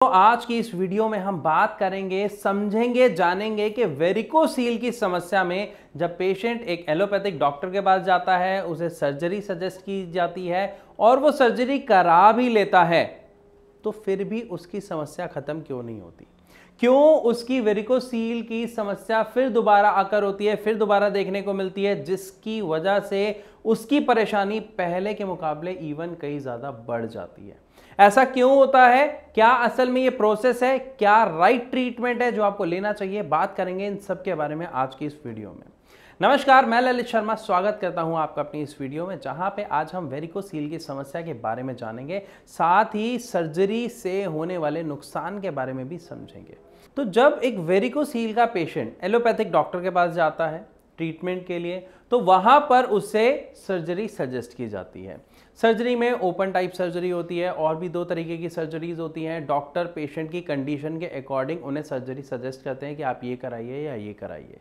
तो आज की इस वीडियो में हम बात करेंगे, समझेंगे, जानेंगे कि वेरिकोसील की समस्या में जब पेशेंट एक एलोपैथिक डॉक्टर के पास जाता है, उसे सर्जरी सजेस्ट की जाती है और वो सर्जरी करा भी लेता है तो फिर भी उसकी समस्या खत्म क्यों नहीं होती? क्यों उसकी वेरिकोसील की समस्या फिर दोबारा आकर होती है, फिर दोबारा देखने को मिलती है, जिसकी वजह से उसकी परेशानी पहले के मुकाबले इवन कहीं ज़्यादा बढ़ जाती है। ऐसा क्यों होता है? क्या असल में ये प्रोसेस है? क्या राइट ट्रीटमेंट है जो आपको लेना चाहिए? बात करेंगे इन सब के बारे में आज की इस वीडियो में। नमस्कार, मैं ललित शर्मा स्वागत करता हूँ आपका अपनी इस वीडियो में, जहाँ पे आज हम वेरिकोसील की समस्या के बारे में जानेंगे, साथ ही सर्जरी से होने वाले नुकसान के बारे में भी समझेंगे। तो जब एक वेरिकोसील का पेशेंट एलोपैथिक डॉक्टर के पास जाता है ट्रीटमेंट के लिए तो वहाँ पर उसे सर्जरी सजेस्ट की जाती है। सर्जरी में ओपन टाइप सर्जरी होती है, और भी दो तरीके की सर्जरीज होती हैं। डॉक्टर पेशेंट की कंडीशन के अकॉर्डिंग उन्हें सर्जरी सजेस्ट करते हैं कि आप ये कराइए या ये कराइए।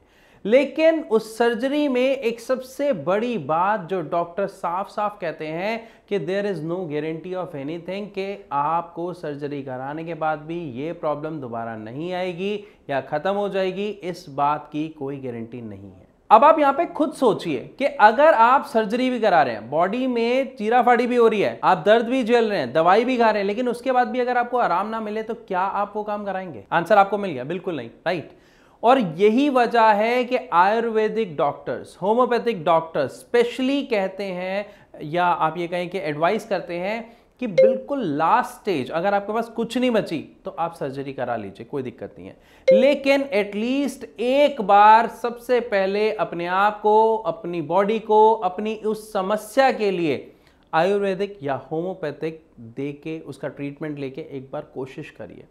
लेकिन उस सर्जरी में एक सबसे बड़ी बात जो डॉक्टर साफ़ साफ़ कहते हैं कि there is no guarantee of anything कि आपको सर्जरी कराने के बाद भी ये प्रॉब्लम दोबारा नहीं आएगी या ख़त्म हो जाएगी, इस बात की कोई गारंटी नहीं है। अब आप यहाँ पे खुद सोचिए कि अगर आप सर्जरी भी करा रहे हैं बॉडी में चीरा फाड़ी भी हो रही है, आप दर्द भी झेल रहे हैं, दवाई भी खा रहे हैं, लेकिन उसके बाद भी अगर आपको आराम ना मिले तो क्या आप वो काम कराएँगे? आंसर आपको मिल गया, बिल्कुल नहीं राइट और यही वजह है कि Ayurvedic doctors, homeopathic doctors specially कहते हैं या आप ये कहें कि एडवाइस करते हैं कि बिल्कुल लास्ट स्टेज अगर आपके पास कुछ नहीं बची तो आप सर्जरी करा लीजिए, कोई दिक्कत नहीं है। लेकिन एटलीस्ट एक बार सबसे पहले अपने आप को, अपनी बॉडी को, अपनी उस समस्या के लिए आयुर्वेदिक या होम्योपैथिक दे के उसका ट्रीटमेंट लेके एक बार कोशिश करिए।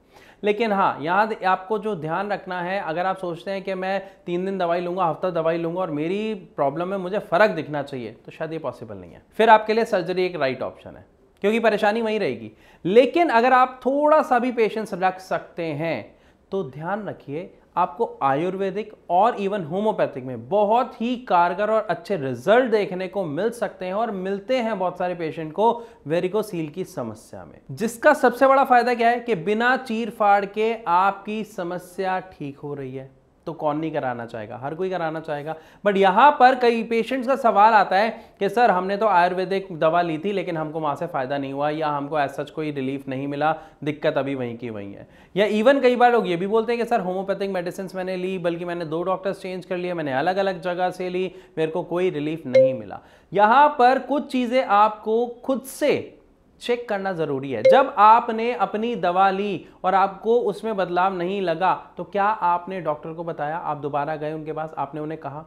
लेकिन हाँ यहाँ आपको जो ध्यान रखना है, अगर आप सोचते हैं कि मैं तीन दिन दवाई लूँगा, हफ़्ता दवाई लूँगा और मेरी प्रॉब्लम में मुझे फ़र्क दिखना चाहिए तो शायद ये पॉसिबल नहीं है। फिर आपके लिए सर्जरी एक राइट ऑप्शन है, क्योंकि परेशानी वही रहेगी। लेकिन अगर आप थोड़ा सा भी पेशेंस रख सकते हैं तो ध्यान रखिए आपको आयुर्वेदिक और इवन होम्योपैथिक में बहुत ही कारगर और अच्छे रिज़ल्ट देखने को मिल सकते हैं और मिलते हैं बहुत सारे पेशेंट को वेरिकोसील की समस्या में। जिसका सबसे बड़ा फ़ायदा क्या है कि बिना चीर फाड़ के आपकी समस्या ठीक हो रही है। तो कौन नहीं कराना चाहेगा? हर कोई कराना चाहेगा। बट यहाँ पर कई पेशेंट्स का सवाल आता है कि, सर, हमने तो आयुर्वेदिक दवा ली थी, लेकिन हमको वहाँ से फ़ायदा नहीं हुआ या हमको ऐसा कोई रिलीफ नहीं मिला। दिक्कत अभी वहीं की वहीं है। या इवन कई बार लोग ये भी बोलते हैं कि, सर होम्योपैथिक मेडिसिन मैंने ली, बल्कि मैंने दो डॉक्टर्स चेंज कर लिए, मैंने अलग अलग जगह से ली, मेरे को कोई रिलीफ नहीं मिला। यहाँ पर कुछ चीज़ें आपको खुद से चेक करना ज़रूरी है। जब आपने अपनी दवा ली और आपको उसमें बदलाव नहीं लगा तो क्या आपने डॉक्टर को बताया? आप दोबारा गए उनके पास? आपने उन्हें कहा?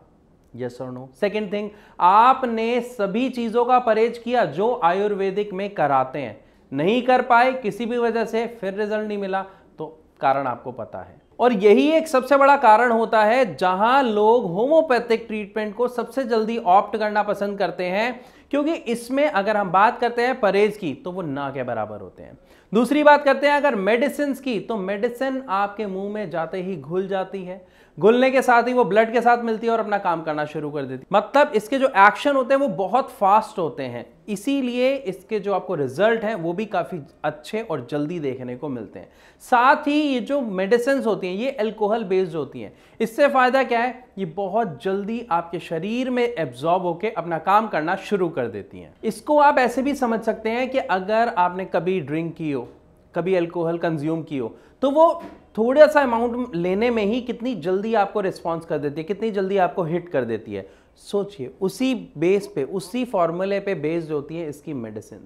यस और नो सेकेंड थिंग आपने सभी चीज़ों का परहेज किया जो आयुर्वेदिक में कराते हैं। नहीं कर पाए, किसी भी वजह से फिर रिज़ल्ट नहीं मिला तो कारण आपको पता है। और यही एक सबसे बड़ा कारण होता है जहाँ लोग होम्योपैथिक ट्रीटमेंट को सबसे जल्दी ऑप्ट करना पसंद करते हैं, क्योंकि इसमें अगर हम बात करते हैं परहेज की तो वो ना के बराबर होते हैं। दूसरी बात करते हैं अगर मेडिसिन की तो मेडिसिन आपके मुँह में जाते ही घुल जाती है। घुलने के साथ ही वो ब्लड के साथ मिलती है और अपना काम करना शुरू कर देती है। मतलब इसके जो एक्शन होते हैं, वो बहुत फास्ट होते हैं। इसीलिए इसके जो आपको रिज़ल्ट हैं, वो भी काफ़ी अच्छे और जल्दी देखने को मिलते हैं। साथ ही ये जो मेडिसिन होती हैं, ये अल्कोहल बेस्ड होती हैं। इससे फ़ायदा क्या है? ये बहुत जल्दी आपके शरीर में एब्जॉर्ब होकर अपना काम करना शुरू कर देती हैं। इसको आप ऐसे भी समझ सकते हैं कि अगर आपने कभी ड्रिंक की हो, कभी अल्कोहल कंज्यूम की हो तो वो थोड़ा सा अमाउंट लेने में ही कितनी जल्दी आपको रिस्पॉन्स कर देती है, कितनी जल्दी आपको हिट कर देती है। सोचिए, उसी बेस पे, उसी फॉर्मूले पे बेस्ड होती है इसकी मेडिसिन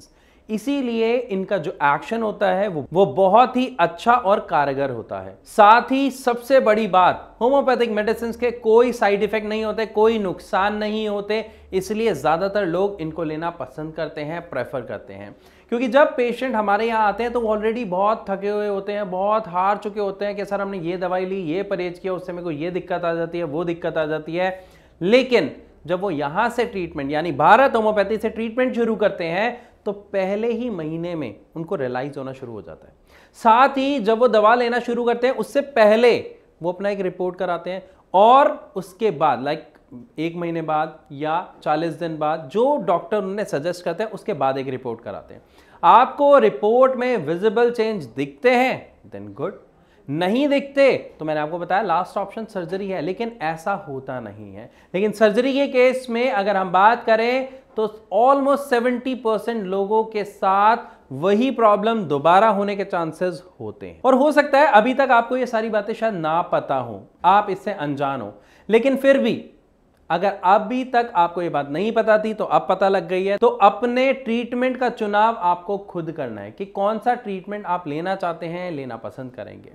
इसीलिए इनका जो एक्शन होता है, वो वो बहुत ही अच्छा और कारगर होता है। साथ ही सबसे बड़ी बात होम्योपैथिक मेडिसिन के कोई साइड इफ़ेक्ट नहीं होते, कोई नुकसान नहीं होते, इसलिए ज़्यादातर लोग इनको लेना पसंद करते हैं प्रेफर करते हैं। क्योंकि जब पेशेंट हमारे यहाँ आते हैं तो ऑलरेडी बहुत थके हुए होते हैं, बहुत हार चुके होते हैं कि, सर, हमने ये दवाई ली, ये परहेज किया, उससे मेरे को ये दिक्कत आ जाती है, वो दिक्कत आ जाती है। लेकिन जब वो यहाँ से ट्रीटमेंट यानी भारत होम्योपैथी से ट्रीटमेंट शुरू करते हैं तो पहले ही महीने में उनको रियलाइज़ होना शुरू हो जाता है। साथ ही जब वो दवा लेना शुरू करते हैं, उससे पहले वो अपना एक रिपोर्ट कराते हैं और उसके बाद लाइक एक महीने बाद या 40 दिन बाद जो डॉक्टर उन्हें सजेस्ट करते हैं, उसके बाद एक रिपोर्ट कराते हैं। आपको रिपोर्ट में विजिबल चेंज दिखते हैं देन गुड नहीं दिखते तो मैंने आपको बताया लास्ट ऑप्शन सर्जरी है, लेकिन ऐसा होता नहीं है। लेकिन सर्जरी के केस में अगर हम बात करें तो ऑलमोस्ट 70 परसेंट लोगों के साथ वही प्रॉब्लम दोबारा होने के चांसेस होते हैं। और हो सकता है, अभी तक आपको ये सारी बातें शायद ना पता हो। आप इससे अनजान हो। लेकिन फिर भी अगर अभी तक आपको ये बात नहीं पता थी तो अब पता लग गई है। तो अपने ट्रीटमेंट का चुनाव आपको खुद करना है कि कौन सा ट्रीटमेंट आप लेना चाहते हैं, लेना पसंद करेंगे।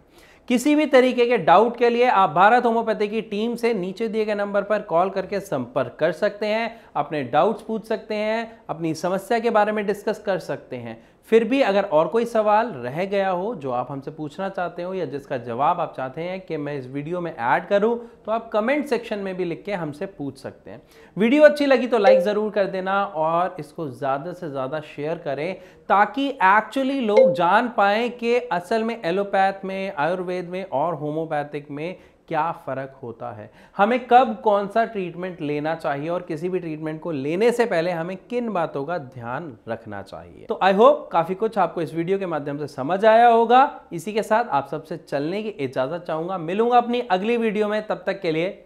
किसी भी तरीके के डाउट के लिए आप भारत होम्योपैथी की टीम से नीचे दिए गए नंबर पर कॉल करके संपर्क कर सकते हैं, अपने डाउट्स पूछ सकते हैं, अपनी समस्या के बारे में डिस्कस कर सकते हैं। फिर भी अगर और कोई सवाल रह गया हो जो आप हमसे पूछना चाहते हो या जिसका जवाब आप चाहते हैं कि मैं इस वीडियो में ऐड करूँ तो आप कमेंट सेक्शन में भी लिख के हमसे पूछ सकते हैं। वीडियो अच्छी लगी तो लाइक ज़रूर कर देना और इसको ज़्यादा से ज़्यादा शेयर करें ताकि एक्चुअली लोग जान पाएँ कि असल में एलोपैथ में, आयुर्वेद में और होम्योपैथिक में क्या फ़र्क होता है? हमें कब कौन सा ट्रीटमेंट लेना चाहिए और किसी भी ट्रीटमेंट को लेने से पहले हमें किन बातों का ध्यान रखना चाहिए? तो आई होप काफ़ी कुछ आपको इस वीडियो के माध्यम से समझ आया होगा। इसी के साथ आप सबसे चलने की इजाज़त चाहूँगा। मिलूँगा अपनी अगली वीडियो में। तब तक के लिए